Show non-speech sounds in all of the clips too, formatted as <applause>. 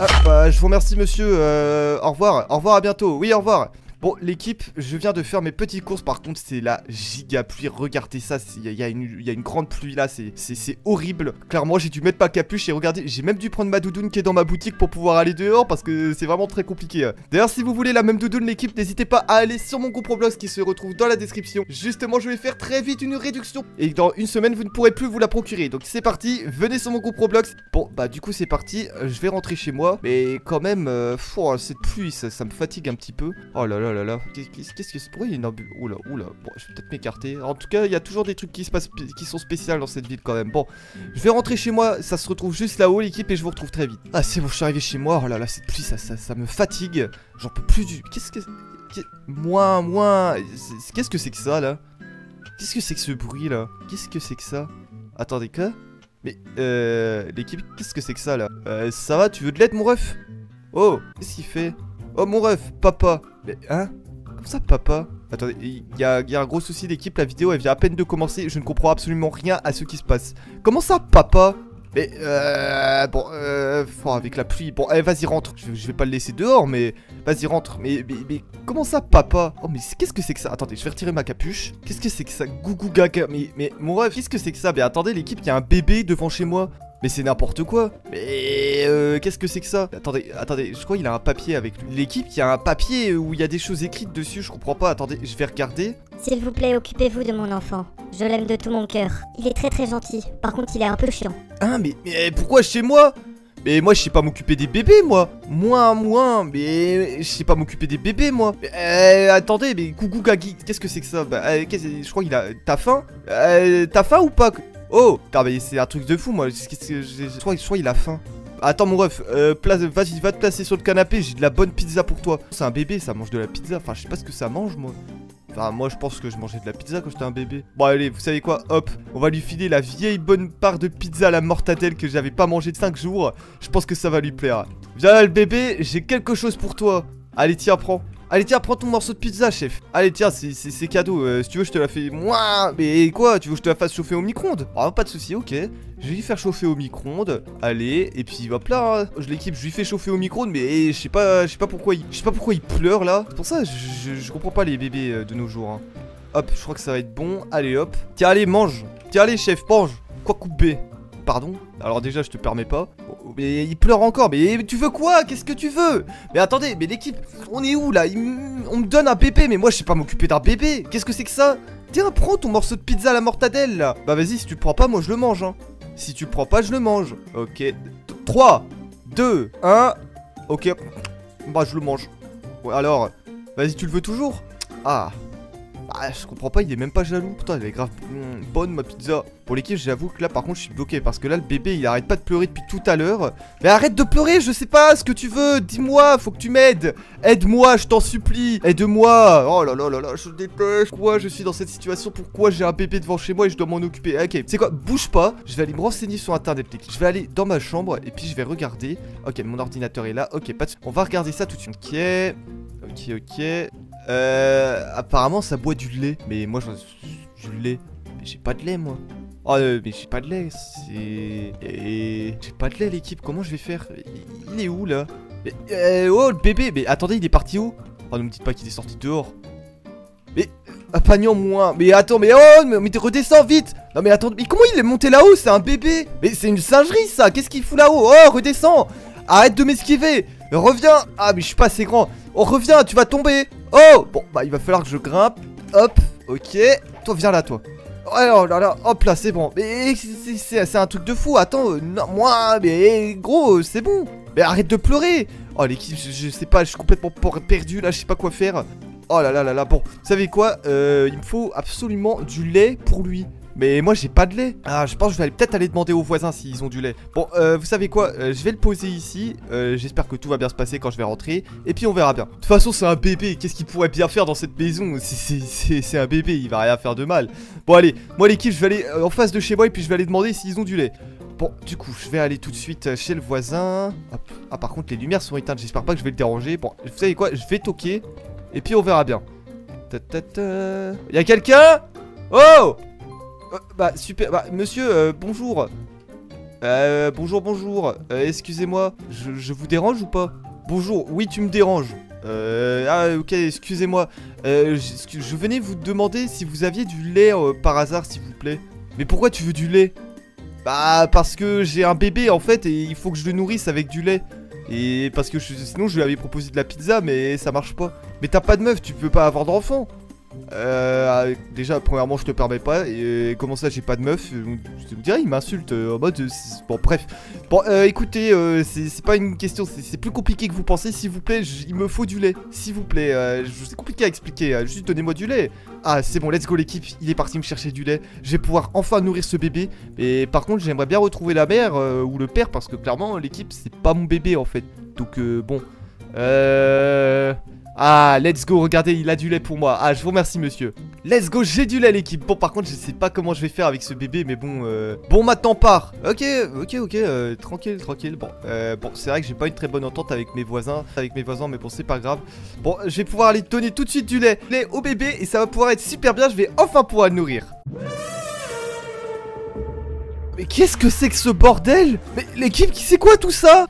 Ah, bah, je vous remercie, monsieur. Euh, au revoir. Au revoir, à bientôt. Oui, au revoir. Bon, l'équipe, je viens de faire mes petites courses. Par contre, c'est la giga pluie. Regardez ça. Il y, a une grande pluie là. C'est horrible. Clairement, j'ai dû mettre ma capuche et regardez, j'ai même dû prendre ma doudoune qui est dans ma boutique pour pouvoir aller dehors parce que c'est vraiment très compliqué. D'ailleurs, si vous voulez la même doudoune, l'équipe, n'hésitez pas à aller sur mon groupe Roblox qui se retrouve dans la description. Justement, je vais faire très vite une réduction et dans une semaine, vous ne pourrez plus vous la procurer. Donc, c'est parti. Venez sur mon groupe Roblox. Bon, bah, du coup, c'est parti. Je vais rentrer chez moi. Mais quand même, euh, cette pluie, ça, ça me fatigue un petit peu. Oh là là là là Qu'est-ce que c'est Pourquoi il y a une ambu... Oula, oula. Bon, je vais peut-être m'écarter. En tout cas, il y a toujours des trucs qui se passent qui sont spéciaux dans cette ville quand même. Bon, je vais rentrer chez moi. Ça se retrouve juste là-haut, l'équipe, et je vous retrouve très vite. Ah, c'est bon, je suis arrivé chez moi. Oh là là, cette pluie, ça, ça, me fatigue. J'en peux plus du. Qu'est-ce que. Moins, moins. Qu'est-ce que c'est que ça là? Qu'est-ce que c'est que ce bruit là? Qu'est-ce que c'est que ça? Attendez, quoi? Mais, euh. L'équipe, qu'est-ce que c'est que ça là? Euh, Ça va Tu veux de l'aide, mon ref? Oh Qu'est-ce qu'il fait? Oh, mon ref Papa. Mais, hein? Comment ça, papa? Attendez, il y, a un gros souci d'équipe, la vidéo elle vient à peine de commencer, je ne comprends absolument rien à ce qui se passe. Comment ça, papa? Mais euh, bon, euh, avec la pluie, bon, eh, vas-y rentre, je, vais pas le laisser dehors, mais vas-y rentre, mais, mais, comment ça papa? Oh mais qu'est-ce que c'est que ça? Attendez, je vais retirer ma capuche, qu'est-ce que c'est que ça Gougou gaga, mais, mais mon rêve, qu'est-ce que c'est que ça? Mais attendez l'équipe, il y a un bébé devant chez moi. Mais c'est n'importe quoi. Mais euh, qu'est-ce que c'est que ça Attendez, attendez, je crois qu'il a un papier avec lui. L'équipe, il y a un papier où il y a des choses écrites dessus, je comprends pas. Attendez, je vais regarder. S'il vous plaît, occupez-vous de mon enfant. Je l'aime de tout mon cœur. Il est très très gentil. Par contre, il est un peu chiant. Ah, mais, mais pourquoi chez moi mais moi je sais pas m'occuper des bébés moi Moi, moi, mais je sais pas m'occuper des bébés moi euh, Attendez, mais coucou Gagi, qu'est-ce que c'est que ça Bah, euh, je crois qu'il a... T'as faim euh, T'as faim ou pas Oh mais c'est un truc de fou moi. Je crois, qu'il a faim. Attends mon ref, euh, vas-y, va te placer sur le canapé, j'ai de la bonne pizza pour toi. C'est un bébé, ça mange de la pizza. Enfin, je sais pas ce que ça mange moi. Enfin, moi je pense que je mangeais de la pizza quand j'étais un bébé. Bon, allez, vous savez quoi Hop, on va lui filer la vieille bonne part de pizza à la mortadelle que j'avais pas mangé de 5 jours. Je pense que ça va lui plaire. Viens là, le bébé, j'ai quelque chose pour toi. Allez, tiens, prends. Allez tiens prends ton morceau de pizza chef. Allez tiens c'est cadeau. Euh, Si tu veux je te la fais Mais quoi tu veux que je te la fasse chauffer au micro-ondes? Ah pas de souci ok. Je vais lui faire chauffer au micro-ondes. Allez et puis hop là hein. Je l'équipe je lui fais chauffer au micro-ondes Mais je sais pas je sais pas pourquoi il Je sais pas pourquoi il pleure là. C'est pour ça je, je, comprends pas les bébés euh, de nos jours hein. Hop je crois que ça va être bon. Allez hop. Tiens allez mange. Tiens allez chef mange. Quoi couper? Pardon Alors déjà je te permets pas mais il pleure encore. Mais tu veux quoi? Qu'est-ce que tu veux? Mais attendez, mais l'équipe, on est où là? On me donne un bébé, mais moi je sais pas m'occuper d'un bébé. Qu'est-ce que c'est que ça? Tiens, prends ton morceau de pizza à la mortadelle là. Bah vas-y, si tu prends pas, moi je le mange. Hein. Si tu prends pas, je le mange. Ok. 3, 2, 1. Ok. Bah je le mange. Ouais, alors, vas-y, tu le veux toujours? Ah, ah, je comprends pas, il est même pas jaloux. Putain, elle est grave bonne ma pizza. Pour l'équipe, j'avoue que là, par contre, je suis bloqué. Parce que là, le bébé, il arrête pas de pleurer depuis tout à l'heure. Mais arrête de pleurer, je sais pas ce que tu veux. Dis-moi, faut que tu m'aides. Aide-moi, je t'en supplie. Aide-moi. Oh là là là là, je dépêche. Pourquoi je suis dans cette situation? Pourquoi j'ai un bébé devant chez moi et je dois m'en occuper? Ok, c'est quoi? Bouge pas. Je vais aller me renseigner sur internet. Je vais aller dans ma chambre et puis je vais regarder. Ok, mon ordinateur est là. Ok, pas de... On va regarder ça tout de suite. Ok. Ok, ok. Euh, apparemment ça boit du lait. Mais moi je du lait. Mais j'ai pas de lait moi. Oh euh, mais j'ai pas de lait. C'est... J'ai pas de lait l'équipe. Comment je vais faire? Il est où là? Mais, euh, Oh le bébé. Mais attendez il est parti où? Oh ne me dites pas qu'il est sorti dehors. Mais... Un pagnon moins. Mais attends mais oh mais, mais redescends vite. Non mais attends mais comment il est monté là-haut? C'est un bébé. Mais c'est une singerie ça. Qu'est-ce qu'il fout là-haut? Oh redescends. Arrête de m'esquiver. Reviens. Ah mais je suis pas assez grand. Oh reviens tu vas tomber. Oh Bon, bah il va falloir que je grimpe. Hop, ok. Toi, viens là, toi. Oh là là, hop là, c'est bon. Mais c'est un truc de fou. Attends, euh, non, moi, mais gros, c'est bon. Mais arrête de pleurer. Oh, l'équipe, je, sais pas, je suis complètement perdu là, je sais pas quoi faire. Oh là là là là, bon, vous savez quoi euh, Il me faut absolument du lait pour lui. Mais moi j'ai pas de lait. Ah je pense que je vais peut-être aller demander aux voisins s'ils ont du lait. Bon euh, vous savez quoi euh, Je vais le poser ici. Euh, J'espère que tout va bien se passer quand je vais rentrer. Et puis on verra bien. De toute façon c'est un bébé. Qu'est-ce qu'il pourrait bien faire dans cette maison? C'est un bébé. Il va rien faire de mal. Bon allez. Moi l'équipe je vais aller en face de chez moi Et puis je vais aller demander s'ils ont du lait. Bon, du coup, je vais aller tout de suite chez le voisin. Ah, par contre, les lumières sont éteintes. J'espère pas que je vais le déranger. Bon, vous savez quoi? Je vais toquer. Et puis, on verra bien. Il y a quelqu'un? Oh euh, bah super, bah monsieur, euh, bonjour Euh, bonjour, bonjour. Euh, excusez-moi, je, vous dérange ou pas? Bonjour, oui, tu me déranges. Ah, ok, excusez-moi. Je, venais vous demander si vous aviez du lait par hasard, s'il vous plaît. Mais pourquoi tu veux du lait? Bah, parce que j'ai un bébé en fait et il faut que je le nourrisse avec du lait. Et parce que je- sinon je lui avais proposé de la pizza, mais ça marche pas. Mais t'as pas de meuf, tu peux pas avoir d'enfant. Euh, déjà, premièrement, je te permets pas. Et euh, comment ça, j'ai pas de meuf Euh, Je te dirais, il m'insulte euh, en mode. euh, bon, bref. Bon, euh, écoutez, euh, c'est pas une question, c'est plus compliqué que vous pensez. S'il vous plaît, il me faut du lait. S'il vous plaît, euh, c'est compliqué à expliquer. euh, juste donnez-moi du lait. Ah, c'est bon, let's go l'équipe. Il est parti me chercher du lait. Je vais pouvoir enfin nourrir ce bébé. Mais par contre, j'aimerais bien retrouver la mère euh, ou le père parce que clairement, l'équipe, c'est pas mon bébé en fait. Donc, euh, bon. Euh. Ah, let's go, regardez, il a du lait pour moi. Ah, je vous remercie, monsieur. Let's go, j'ai du lait, l'équipe. Bon, par contre, je sais pas comment je vais faire avec ce bébé, mais bon. Euh... Bon, maintenant, part. Ok, ok, ok, euh, tranquille, tranquille. Bon, euh, bon c'est vrai que j'ai pas une très bonne entente avec mes voisins, avec mes voisins, mais bon, c'est pas grave. Bon, je vais pouvoir aller donner tout de suite du lait, lait au bébé, et ça va pouvoir être super bien. Je vais enfin pouvoir le nourrir. Mais qu'est-ce que c'est que ce bordel? Mais l'équipe, qui c'est quoi tout ça?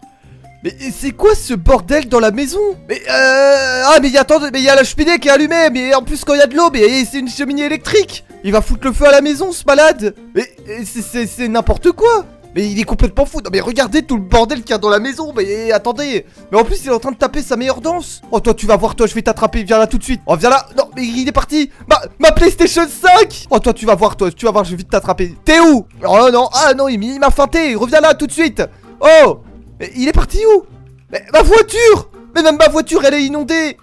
Mais c'est quoi ce bordel dans la maison? Mais euh... Ah mais y a, attendez, mais y a la cheminée qui est allumée Mais en plus quand il y a de l'eau, mais c'est une cheminée électrique Il va foutre le feu à la maison ce malade Mais c'est- n'importe quoi mais il est complètement fou. Non mais regardez tout le bordel qu'il y a dans la maison. Mais attendez. Mais en plus il est en train de taper sa meilleure danse. Oh toi tu vas voir toi je vais t'attraper. Viens là tout de suite. Oh viens là. Non mais il est parti. Ma, ma PlayStation 5. Oh toi tu vas voir toi. Tu vas voir je vais vite t'attraper. T'es où? Oh non. Ah non il, il m'a feinté. Reviens là tout de suite. Oh. Mais il est parti où? Ma voiture! Mais même ma voiture elle est inondée!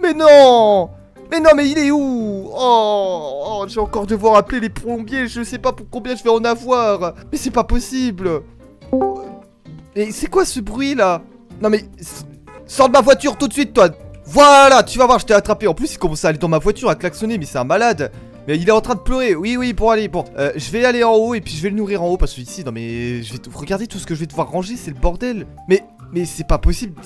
Mais non! Mais non mais il est où? Oh, oh, je vais encore devoir appeler les plombiers, je sais pas pour combien je vais en avoir. Mais c'est pas possible! Mais c'est quoi ce bruit là? Non mais... Sors de ma voiture tout de suite toi! Voilà, tu vas voir, je t'ai attrapé. En plus, il commence à aller dans ma voiture à klaxonner, mais c'est un malade. Il est en train de pleurer. Oui, oui, bon, allez, bon. Euh, je vais aller en haut et puis je vais le nourrir en haut parce que ici, non, mais je vais regardez tout ce que je vais devoir ranger, c'est le bordel. Mais, mais c'est pas possible.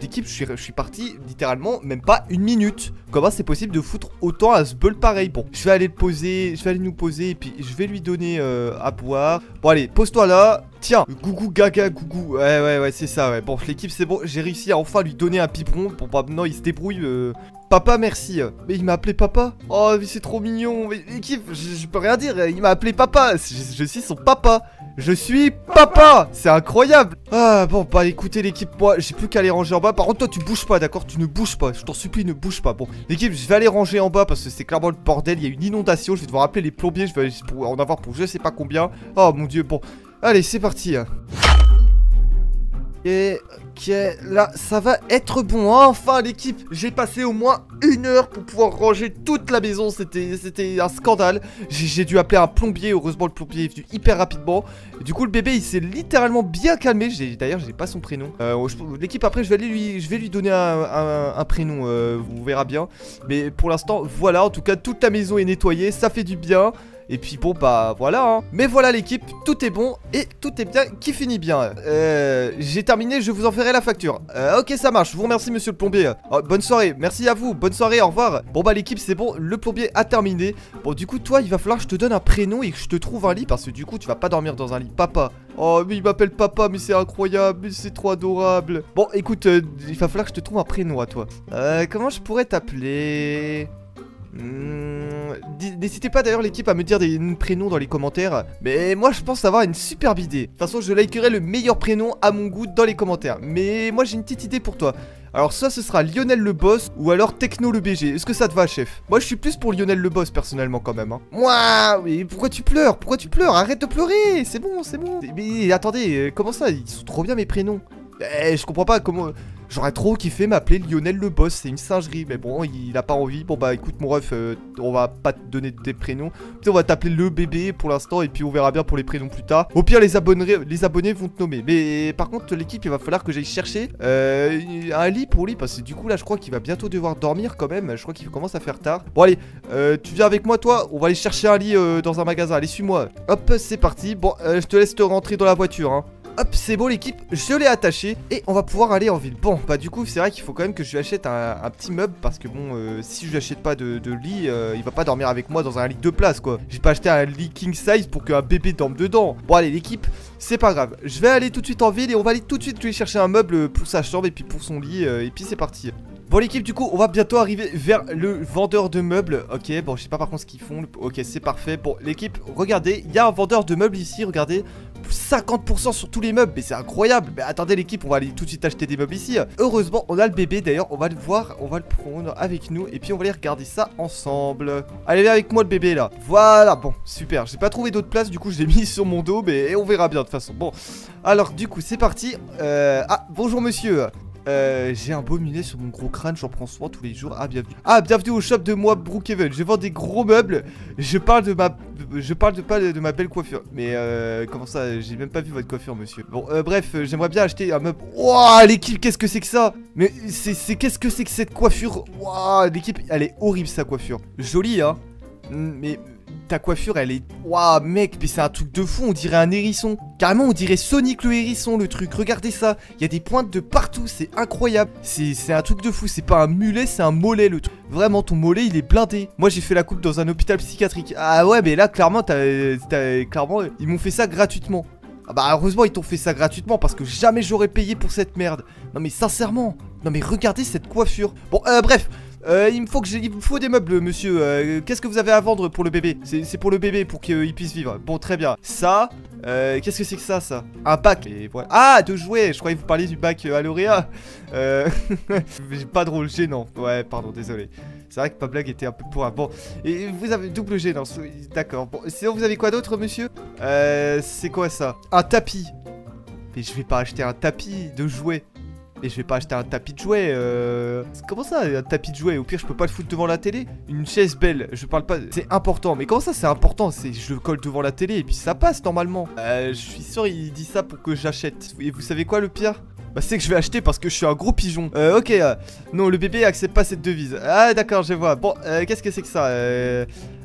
L'équipe, je suis, parti littéralement même pas une minute. Comment c'est possible de foutre autant à ce bol pareil? Bon, je vais aller le poser, je vais aller nous poser et puis je vais lui donner euh, à boire. Bon, allez, pose-toi là. Tiens, gougou gaga gougou. Ouais, ouais, ouais, c'est ça, ouais. Bon, l'équipe, c'est bon. J'ai réussi à enfin lui donner un biberon. Bon, bah, maintenant, il se débrouille. euh, Papa, merci. Mais il m'a appelé papa. Oh, mais c'est trop mignon. Mais l'équipe, je, peux rien dire. Il m'a appelé papa. Je suis son papa. Je suis papa. C'est incroyable. Ah, bon, bah écoutez, l'équipe, moi, j'ai plus qu'à aller ranger en bas. Par contre, toi, tu bouges pas, d'accord? Tu ne bouges pas. Je t'en supplie, ne bouge pas. Bon, l'équipe, je vais aller ranger en bas parce que c'est clairement le bordel. Il y a une inondation. Je vais devoir appeler les plombiers. Je vais en avoir pour je sais pas combien. Oh mon dieu, bon. Allez, c'est parti. Ok, là, ça va être bon. Enfin, l'équipe, j'ai passé au moins une heure pour pouvoir ranger toute la maison. C'était, un scandale. J'ai, dû appeler un plombier. Heureusement, le plombier est venu hyper rapidement. Du coup, le bébé, il s'est littéralement bien calmé. D'ailleurs, j'ai pas son prénom. Euh, l'équipe, après, je vais lui, donner un, prénom. euh, vous verrez bien. Mais pour l'instant, voilà. En tout cas, toute la maison est nettoyée. Ça fait du bien. Et puis bon bah voilà hein. Mais voilà l'équipe, tout est bon et tout est bien qui finit bien. Euh j'ai terminé, je vous en ferai la facture. Euh, Ok ça marche, je vous remercie monsieur le plombier. Oh, Bonne soirée, merci à vous, bonne soirée, au revoir. Bon bah l'équipe c'est bon, le plombier a terminé. Bon du coup toi il va falloir que je te donne un prénom et que je te trouve un lit Parce que du coup tu vas pas dormir dans un lit. Papa. Oh mais il m'appelle papa mais c'est incroyable, mais c'est trop adorable. Bon écoute, euh, il va falloir que je te trouve un prénom à toi. Euh comment je pourrais t'appeler? Dis- N'hésitez pas d'ailleurs l'équipe à me dire des prénoms dans les commentaires. Mais moi je pense avoir une superbe idée. De toute façon je likerai le meilleur prénom à mon goût dans les commentaires. Mais moi j'ai une petite idée pour toi. Alors soit ce sera Lionel le boss ou alors Techno le BG. Est-ce que ça te va chef? Moi je suis plus pour Lionel le boss personnellement quand même. Hein. Moi Mais pourquoi tu pleures? Pourquoi tu pleures? Arrête de pleurer C'est bon, c'est bon. Mais attendez, euh, comment ça? Ils sont trop bien mes prénoms. Eh, je comprends pas comment... J'aurais trop kiffé m'appeler Lionel le boss, c'est une singerie, mais bon, il a pas envie. Bon bah écoute mon ref, euh, on va pas te donner des prénoms. Puis on va t'appeler le bébé pour l'instant et puis on verra bien pour les prénoms plus tard. Au pire les abonnés, vont te nommer. Mais par contre l'équipe, il va falloir que j'aille chercher euh, un lit pour lui parce que du coup là je crois qu'il va bientôt devoir dormir quand même. Je crois qu'il commence à faire tard. Bon allez, euh, tu viens avec moi toi? On va aller chercher un lit dans un magasin. Allez suis-moi. Hop, c'est parti. Bon, je te laisse te rentrer dans la voiture. Hein. Hop, c'est bon l'équipe, je l'ai attaché et on va pouvoir aller en ville. Bon, bah du coup, c'est vrai qu'il faut quand même que je lui achète un, petit meuble parce que bon, euh, si je lui achète pas de, lit, euh, il va pas dormir avec moi dans un lit de place quoi. J'ai pas acheté un lit king size pour qu'un bébé dorme dedans. Bon allez l'équipe, c'est pas grave. Je vais aller tout de suite en ville et on va aller tout de suite lui chercher un meuble pour sa chambre et puis pour son lit et puis c'est parti. Bon l'équipe du coup on va bientôt arriver vers le vendeur de meubles Ok bon je sais pas par contre ce qu'ils font Ok c'est parfait Bon l'équipe regardez il y a un vendeur de meubles ici regardez 50% sur tous les meubles Mais c'est incroyable. Mais attendez l'équipe on va aller tout de suite acheter des meubles ici. Heureusement on a le bébé d'ailleurs on va le voir On va le prendre avec nous Et puis on va aller regarder ça ensemble. Allez viens avec moi le bébé là. Voilà bon super. J'ai pas trouvé d'autre place du coup je l'ai <laughs> mis sur mon dos Mais on verra bien de toute façon. Bon alors du coup c'est parti. Euh... Ah bonjour monsieur euh, j'ai un beau mulet sur mon gros crâne, j'en prends soin tous les jours. Ah, bienvenue. Ah, bienvenue au shop de moi, Brookhaven. Je vends des gros meubles. Je parle de ma. Je parle de pas de ma belle coiffure. Mais euh, comment ça J'ai même pas vu votre coiffure, monsieur. Bon, euh, bref, euh, j'aimerais bien acheter un meuble. Wouah, l'équipe, qu'est-ce que c'est que ça? Mais c'est qu'est-ce que c'est que cette coiffure? Wouah, l'équipe, elle est horrible sa coiffure. Jolie, hein. Mais ta coiffure, elle est... Waouh, mec, mais c'est un truc de fou, on dirait un hérisson. Carrément, on dirait Sonic le hérisson, le truc. Regardez ça, il y a des pointes de partout, c'est incroyable. C'est un truc de fou, c'est pas un mulet, c'est un mollet, le truc. Vraiment, ton mollet, il est blindé. Moi, j'ai fait la coupe dans un hôpital psychiatrique. Ah ouais, mais là, clairement, t'as... Clairement, ils m'ont fait ça gratuitement. Ah bah heureusement ils t'ont fait ça gratuitement parce que jamais j'aurais payé pour cette merde. Non mais sincèrement, non mais regardez cette coiffure. Bon euh, bref, euh, il me faut des meubles, monsieur. Euh, qu'est-ce que vous avez à vendre pour le bébé? C'est pour le bébé, pour qu'il puisse vivre. Bon, très bien. Ça, euh, qu'est-ce que c'est que ça, ça? Un bac. Ah, de jouets. Je croyais que vous parliez du bac à. Euh, <laughs> pas drôle, gênant. Ouais, pardon, désolé. C'est vrai que ma blague était un peu pour Bon, et vous avez double gênance. D'accord. Bon, sinon, vous avez quoi d'autre, monsieur? Euh, c'est quoi ça? Un tapis. Mais je vais pas acheter un tapis de jouets. Et je vais pas acheter un tapis de jouet. Euh... Comment ça, un tapis de jouet Au pire, je peux pas le foutre devant la télé. Une chaise belle, je parle pas. C'est important. Mais comment ça, c'est important? Je le colle devant la télé et puis ça passe normalement. Euh, je suis sûr, il dit ça pour que j'achète. Et vous savez quoi, le pire? Bah c'est que je vais acheter parce que je suis un gros pigeon euh, ok euh, Non le bébé accepte pas cette devise Ah d'accord je vois Bon euh, qu'est-ce que c'est que ça.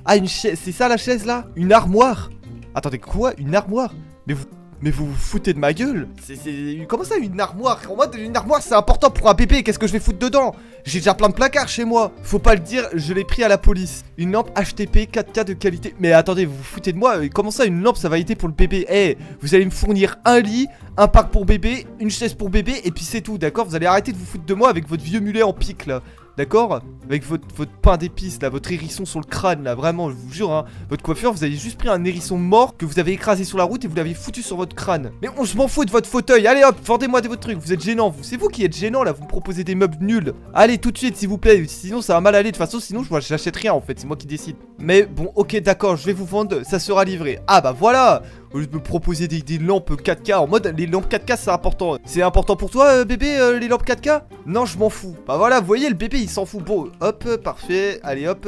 Ah une chaise C'est ça la chaise là? Une armoire? Attendez quoi? Une armoire? Mais vous mais vous vous foutez de ma gueule. C'est... Comment ça une armoire? En mode une armoire c'est important pour un bébé, qu'est-ce que je vais foutre dedans? J'ai déjà plein de placards chez moi. Faut pas le dire, je l'ai pris à la police. Une lampe HTP 4K de qualité. Mais attendez, vous vous foutez de moi Comment ça une lampe ça va aider pour le bébé Eh, vous allez me fournir un lit, un parc pour bébé, une chaise pour bébé et puis c'est tout, d'accord? Vous allez arrêter de vous foutre de moi avec votre vieux mulet en pique là D'accord Avec votre, votre pain d'épices là, votre hérisson sur le crâne là, vraiment, je vous jure, hein. Votre coiffeur, vous avez juste pris un hérisson mort que vous avez écrasé sur la route et vous l'avez foutu sur votre crâne. Mais on, je m'en fous de votre fauteuil, allez hop, vendez-moi de votre truc, vous êtes gênant, vous. C'est vous qui êtes gênant là, vous me proposez des meubles nuls. Allez, tout de suite, s'il vous plaît, sinon ça va mal aller. De toute façon, sinon, je j'achète rien en fait, c'est moi qui décide. Mais bon, ok, d'accord, je vais vous vendre, ça sera livré. Ah bah voilà au lieu de me proposer des, lampes 4K en mode les lampes 4K c'est important. C'est important pour toi euh, bébé euh, les lampes 4K Non je m'en fous. Bah voilà vous voyez le bébé il s'en fout. Bon hop parfait allez hop.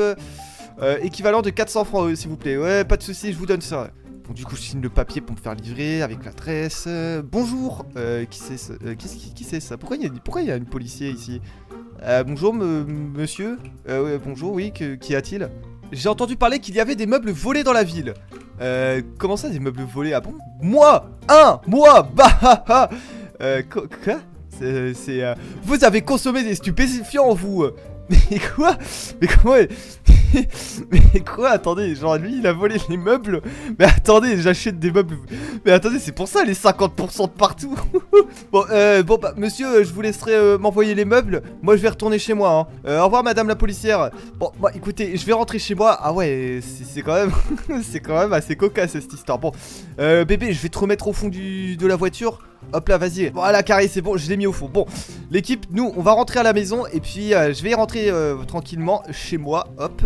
Euh, équivalent de 400 francs s'il vous plaît. Ouais pas de soucis je vous donne ça. Bon du coup je signe le papier pour me faire livrer avec l'adresse. bonjour. qui c'est ça qui, qui ça? Pourquoi il y a pourquoi il y a un policier ici? Bonjour monsieur. Bonjour oui qu'y a-t-il? J'ai entendu parler qu'il y avait des meubles volés dans la ville. Euh, comment ça, des meubles volés Ah bon Moi! Un! Moi! Bah Euh, quoi? C'est... Euh... Vous avez consommé des stupéfiants, vous! <laughs> Mais quoi? Mais comment <laughs> Mais quoi Attendez, genre lui il a volé les meubles. Mais attendez, j'achète des meubles. Mais attendez, c'est pour ça les 50% de partout. <laughs> Bon, euh, bon bah monsieur, je vous laisserai euh, m'envoyer les meubles. Moi je vais retourner chez moi hein. euh, Au revoir madame la policière. Bon, bah écoutez, je vais rentrer chez moi. Ah ouais, c'est quand même <laughs> C'est quand même assez cocasse cette histoire. Bon, euh, bébé, je vais te remettre au fond du, de la voiture Hop là, vas-y. Voilà, carré, c'est bon, je l'ai mis au fond. Bon, l'équipe, nous, on va rentrer à la maison et puis euh, je vais rentrer euh, tranquillement chez moi. Hop.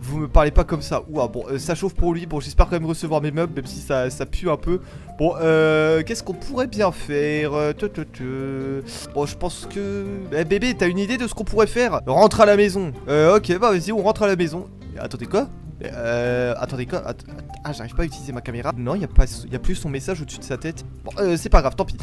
Vous me parlez pas comme ça. Ouah, bon, euh, ça chauffe pour lui. Bon, j'espère quand même recevoir mes meubles, même si ça, ça pue un peu. Bon, euh, qu'est-ce qu'on pourrait bien faire Bon, je pense que... Eh, bébé, t'as une idée de ce qu'on pourrait faire? Rentre à la maison. Euh, ok, bah vas-y, on rentre à la maison. Attendez, quoi? Euh, attendez, quoi Ah, j'arrive pas à utiliser ma caméra. Non, il y a plus son message au-dessus de sa tête. Bon, euh, c'est pas grave, tant pis.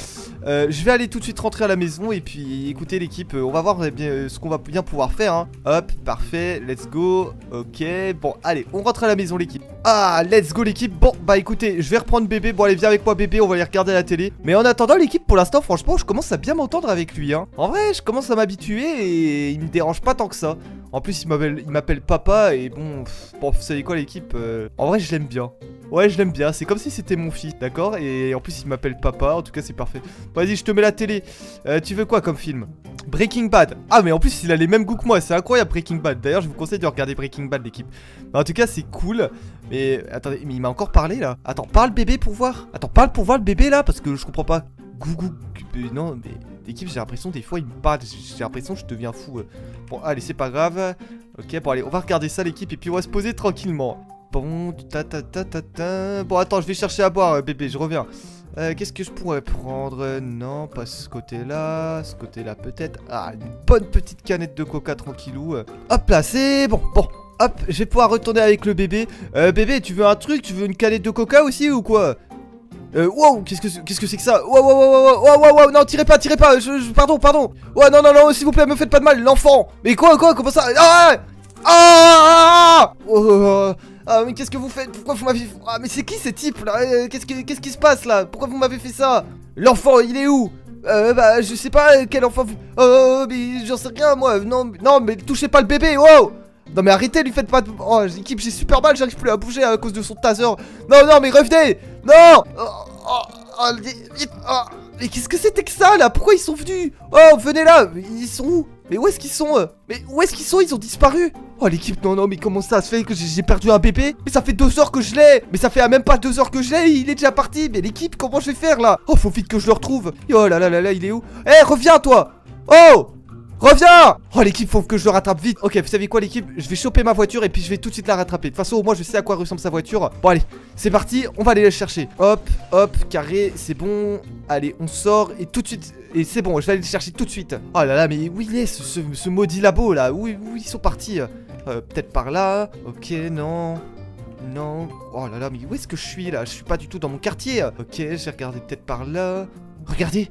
Euh, je vais aller tout de suite rentrer à la maison et puis écouter l'équipe. euh, on va voir eh euh, ce qu'on va bien pouvoir faire. Hein. Hop, parfait, let's go. Ok, bon, allez, on rentre à la maison, l'équipe. Ah, let's go, l'équipe. Bon, bah écoutez, je vais reprendre bébé. Bon, allez, viens avec moi, bébé. On va aller regarder la télé. Mais en attendant, l'équipe, pour l'instant, franchement, je commence à bien m'entendre avec lui. Hein. En vrai, je commence à m'habituer et il me dérange pas tant que ça. En plus, il m'appelle, papa et bon, bon, vous savez quoi, l'équipe euh, En vrai, je l'aime bien. Ouais, je l'aime bien. C'est comme si c'était mon fils, d'accord? Et en plus, il m'appelle papa. En tout cas, c'est parfait. Vas-y, je te mets la télé. Euh, tu veux quoi comme film? Breaking Bad. Ah, mais en plus, il a les mêmes goûts que moi. C'est incroyable, Breaking Bad. D'ailleurs, je vous conseille de regarder Breaking Bad, l'équipe. En tout cas, c'est cool. Mais attendez, mais il m'a encore parlé là. Attends, parle bébé pour voir. Attends, parle pour voir le bébé là, parce que je comprends pas. Gougou. euh, Non, mais l'équipe, j'ai l'impression des fois, il me parle. J'ai l'impression que je deviens fou. euh. Bon, allez, c'est pas grave. Ok, bon, allez, on va regarder ça, l'équipe, et puis on va se poser tranquillement. Bon, ta ta ta ta ta. Bon, attends, je vais chercher à boire, euh, bébé, je reviens. Qu'est-ce que je pourrais prendre Non, pas ce côté-là. Ce côté-là, peut-être. Ah, une bonne petite canette de coca tranquillou. Hop là, c'est bon. Bon, hop, je vais pouvoir retourner avec le bébé. Euh, bébé, tu veux un truc Tu veux une canette de coca aussi ou quoi? Euh, wow, qu'est-ce que c'est qu'est-ce que c'est que ça? Wow, wow, wow, wow, wow, wow, wow, non, tirez pas, tirez pas, je, je- pardon, pardon. Ouais, non, non, non, s'il vous plaît, me faites pas de mal, l'enfant. Mais quoi, quoi, comment ça? Ah, ah, ah, oh, oh, oh. Ah, mais qu'est-ce que vous faites? Pourquoi vous m'avez Ah, mais c'est qui ces types là? Euh, Qu'est-ce que qu'est-ce qui se passe là? Pourquoi vous m'avez fait ça? L'enfant, il est où? Euh, bah, je sais pas quel enfant vous... Oh, mais j'en sais rien, moi. Non, non, mais touchez pas le bébé, wow Non, mais arrêtez, lui faites pas de... Oh, l'équipe, j'ai super mal, j'arrive plus à bouger à cause de son taser. Non, non, mais revenez. Non. Oh, oh, oh, oh. Mais qu'est-ce que c'était que ça, là? Pourquoi ils sont venus? Oh, venez là. Ils sont où? Mais où est-ce qu'ils sont Mais où est-ce qu'ils sont? Ils ont disparu. Oh, l'équipe, non, non, mais comment ça se fait que j'ai perdu un bébé? Mais ça fait deux heures que je l'ai. Mais ça fait même pas deux heures que je l'ai, il est déjà parti. Mais l'équipe, comment je vais faire, là? Oh, faut vite que je le retrouve. Oh là là là là, il est où? Eh, reviens, toi. Oh Reviens! Oh l'équipe faut que je le rattrape vite. Ok vous savez quoi l'équipe? Je vais choper ma voiture et puis je vais tout de suite la rattraper. De toute façon au moins je sais à quoi ressemble sa voiture. Bon allez c'est parti on va aller la chercher. Hop hop carré c'est bon. Allez on sort et tout de suite Et c'est bon je vais aller le chercher tout de suite. Oh là là mais où il est ce, maudit labo là? Où, où ils sont partis? Euh, Peut-être par là? Ok non. Non, oh là là, mais où est-ce que je suis là? Je suis pas du tout dans mon quartier. Ok, j'ai regardé peut-être par là. Regardez,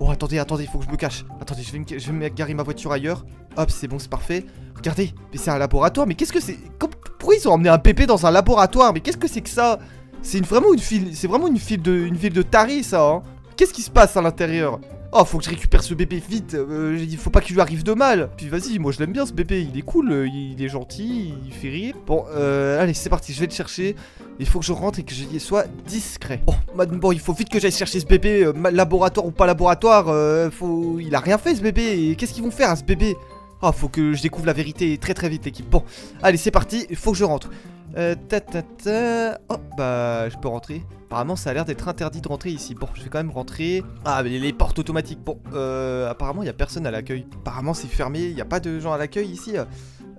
Oh attendez, attendez, il faut que je me cache. Attendez, je vais me, garer ma voiture ailleurs. Hop, c'est bon, c'est parfait. Regardez, mais c'est un laboratoire. Mais qu'est-ce que c'est? Pourquoi ils ont emmené un pépé dans un laboratoire? Mais qu'est-ce que c'est que ça? C'est vraiment une file, c'est vraiment une file de, une ville de ça. Hein qu'est-ce qui se passe à l'intérieur? Oh, faut que je récupère ce bébé vite. euh, il faut pas qu'il lui arrive de mal. Puis vas-y, moi je l'aime bien ce bébé. Il est cool, euh, il est gentil, il fait rire. Bon, euh, allez, c'est parti. Je vais le chercher. Il faut que je rentre et que je sois discret. Madame, bon, il faut vite que j'aille chercher ce bébé, euh, laboratoire ou pas laboratoire. il a rien fait ce bébé. Qu'est-ce qu'ils vont faire à ce bébé Oh, faut que je découvre la vérité très très vite, l'équipe. Bon, allez, c'est parti. Il faut que je rentre. Euh, ta ta ta. Oh, bah, je peux rentrer. Apparemment, ça a l'air d'être interdit de rentrer ici. Bon, je vais quand même rentrer. Ah, mais les portes automatiques. Bon, euh, apparemment, il y a personne à l'accueil. Apparemment, c'est fermé. Il n'y a pas de gens à l'accueil ici.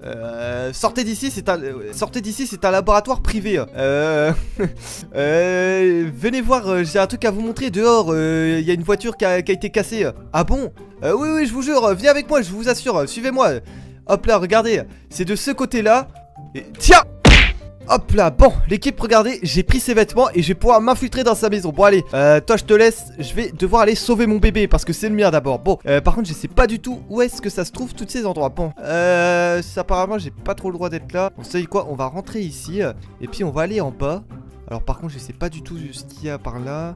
Euh, sortez d'ici, c'est un euh, sortez d'ici, c'est un laboratoire privé. Euh, <laughs> euh, venez voir, j'ai un truc à vous montrer dehors. Il y a une voiture qui a, été cassée. Ah bon? Oui, oui, je vous jure. Venez avec moi, je vous assure. Suivez-moi. Hop là, regardez, c'est de ce côté-là. Et tiens. Hop là, bon, l'équipe, regardez, j'ai pris ses vêtements et je vais pouvoir m'infiltrer dans sa maison. Bon, allez, euh, toi, je te laisse. Je vais devoir aller sauver mon bébé parce que c'est le mien d'abord. Bon, euh, par contre, je sais pas du tout où est-ce que ça se trouve, tous ces endroits. Bon, euh, apparemment, j'ai pas trop le droit d'être là. Vous savez quoi, on va rentrer ici et puis on va aller en bas. Alors, par contre, je sais pas du tout ce qu'il y a par là.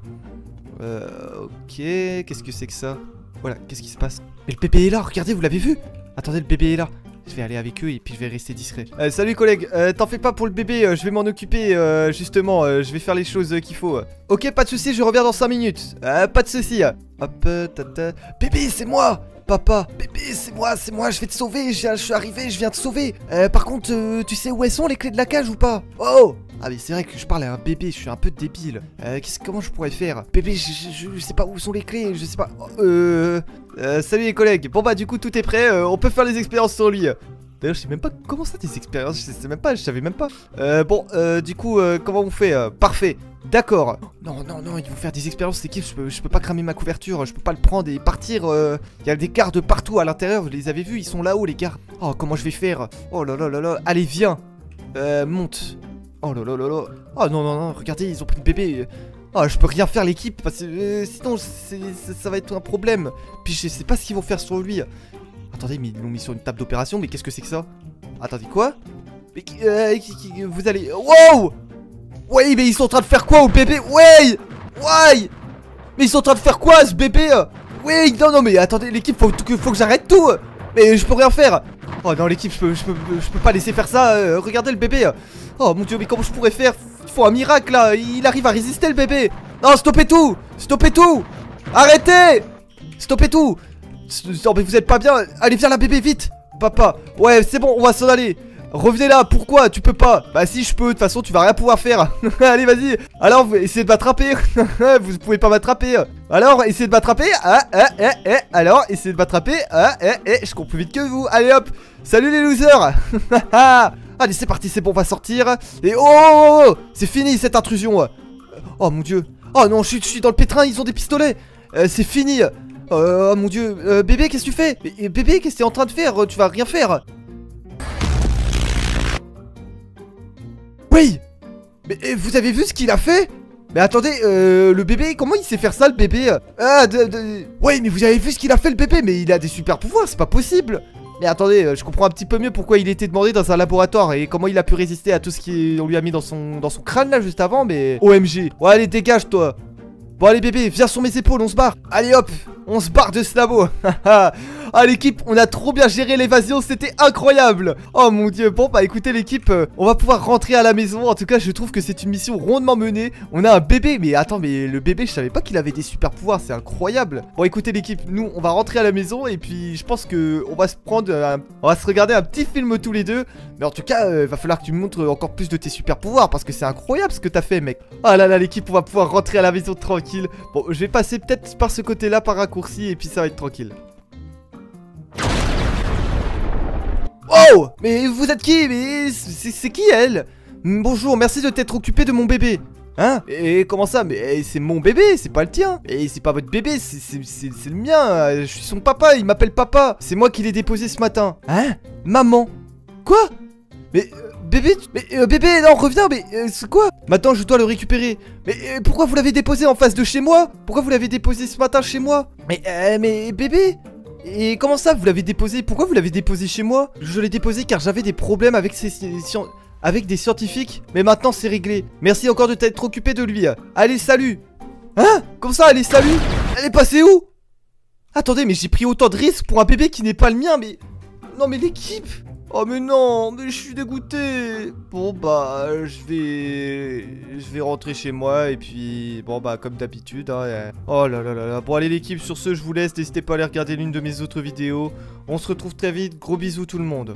Euh, ok, qu'est-ce que c'est que ça? Voilà, qu'est-ce qui se passe? Mais le bébé est là, regardez, vous l'avez vu? Attendez, le bébé est là. Je vais aller avec eux et puis je vais rester discret. Euh, salut collègue, euh, t'en fais pas pour le bébé, euh, je vais m'en occuper euh, justement, je vais faire les choses qu'il faut. Ok, pas de souci, je reviens dans 5 minutes. Pas de souci. Hop, tata. Bébé, c'est moi Papa, bébé, c'est moi, c'est moi, je vais te sauver, je, suis arrivé, je viens te sauver. Par contre, tu sais où elles sont les clés de la cage ou pas? Oh Ah mais c'est vrai que je parle à un bébé, je suis un peu débile. Euh, comment je pourrais faire? Bébé, je, sais pas où sont les clés, je sais pas. Euh, euh, salut les collègues. Bon bah du coup tout est prêt, euh, on peut faire les expériences sur lui. D'ailleurs, je sais même pas comment ça des expériences, je sais même pas, je savais même pas. Euh, bon, euh, du coup, comment on fait Parfait, d'accord. Non, non, non, ils vont faire des expériences, cette équipe, je peux, pas cramer ma couverture, je peux pas le prendre et partir. Il y a des gardes partout à l'intérieur, vous les avez vus, ils sont là-haut, les gardes. Oh, comment je vais faire? Oh là là là là, allez, viens monte. Oh là là. Oh non, non, non, regardez, ils ont pris le bébé. Oh, je peux rien faire l'équipe parce que euh, sinon ça, va être un problème. Puis je sais pas ce qu'ils vont faire sur lui. Attendez, mais ils l'ont mis sur une table d'opération, mais qu'est-ce que c'est que ça? Attendez, quoi? Mais euh, vous allez. Wow Ouais, mais ils sont en train de faire quoi au bébé? Ouais Ouais Mais ils sont en train de faire quoi ce bébé? Ouais, non, non, mais attendez, l'équipe, faut, que- faut que j'arrête tout Mais je peux rien faire Oh non, l'équipe, je peux, je, peux, je peux pas laisser faire ça euh, Regardez le bébé. Oh mon dieu, mais comment je pourrais faire Il faut un miracle là? Il arrive à résister le bébé. Non, stoppez tout! Stoppez tout! Arrêtez! Stoppez tout! Non, mais vous êtes pas bien. Allez, viens là, bébé, vite! Papa. Ouais, c'est bon, on va s'en aller Revenez là, pourquoi Tu peux pas. Bah si je peux, de toute façon tu vas rien pouvoir faire. <laughs> Allez vas-y. Alors essayez de m'attraper. <laughs> Vous pouvez pas m'attraper. Alors essayez de m'attraper. Ah, ah, ah, ah. Alors essayez de m'attraper. Ah, ah, ah. Je cours plus vite que vous. Allez hop. Salut les losers. <laughs> Allez c'est parti c'est bon on va sortir. Et oh, oh, oh, C'est fini cette intrusion. Oh mon dieu. Oh non je suis, dans le pétrin ils ont des pistolets. Euh, C'est fini. Euh, Oh mon dieu. Euh, Bébé qu'est-ce que tu fais? Bébé qu'est-ce que t'es en train de faire? Tu vas rien faire Oui. Mais euh, vous avez vu ce qu'il a fait? Mais attendez, euh, le bébé, comment il sait faire ça le bébé? Ah, de, de... Ouais, mais vous avez vu ce qu'il a fait le bébé? Mais il a des super pouvoirs, c'est pas possible. Mais attendez, euh, je comprends un petit peu mieux pourquoi il était demandé dans un laboratoire et comment il a pu résister à tout ce qu'on lui a mis dans son, dans son crâne là juste avant, mais... OMG Bon allez, dégage toi Bon allez bébé, viens sur mes épaules, on se barre. Allez hop, on se barre de ce labo. <laughs> Ah l'équipe, on a trop bien géré l'évasion, c'était incroyable. Oh mon dieu, bon bah écoutez l'équipe, euh, on va pouvoir rentrer à la maison. En tout cas je trouve que c'est une mission rondement menée. On a un bébé, mais attends mais le bébé je savais pas qu'il avait des super pouvoirs, c'est incroyable. Bon écoutez l'équipe, nous on va rentrer à la maison et puis je pense que on va se prendre, un- on va se regarder un petit film tous les deux. Mais en tout cas, euh, va falloir que tu montres encore plus de tes super pouvoirs Parce que c'est incroyable ce que t'as fait mec. Ah là là l'équipe, on va pouvoir rentrer à la maison tranquille Bon je vais passer peut-être par ce côté là par raccourci et puis ça va être tranquille Oh Mais vous êtes qui? Mais c'est qui elle? Bonjour, merci de t'être occupé de mon bébé. Hein? Et comment ça? Mais eh, c'est mon bébé, c'est pas le tien. Et c'est pas votre bébé, c'est- le mien. Je suis son papa, il m'appelle papa. C'est moi qui l'ai déposé ce matin. Hein? Maman? Quoi? Mais euh, bébé, mais euh, bébé, non, reviens, mais euh, c'est quoi? Maintenant, je dois le récupérer. Mais euh, pourquoi vous l'avez déposé en face de chez moi? Pourquoi vous l'avez déposé ce matin chez moi? Mais euh, mais bébé et comment ça, vous l'avez déposé? Pourquoi vous l'avez déposé chez moi? Je l'ai déposé car j'avais des problèmes avec ces avec des scientifiques. Mais maintenant c'est réglé. Merci encore de t'être occupé de lui. Allez, salut! Hein? Comme ça, allez, salut! Elle est passée où? Attendez, mais j'ai pris autant de risques pour un bébé qui n'est pas le mien, mais... Non, mais l'équipe Oh mais non, mais je suis dégoûté Bon bah, je vais... Je vais rentrer chez moi et puis... Bon bah, comme d'habitude, hein, Oh là là là là. Bon allez l'équipe, sur ce, je vous laisse. N'hésitez pas à aller regarder l'une de mes autres vidéos. On se retrouve très vite. Gros bisous tout le monde.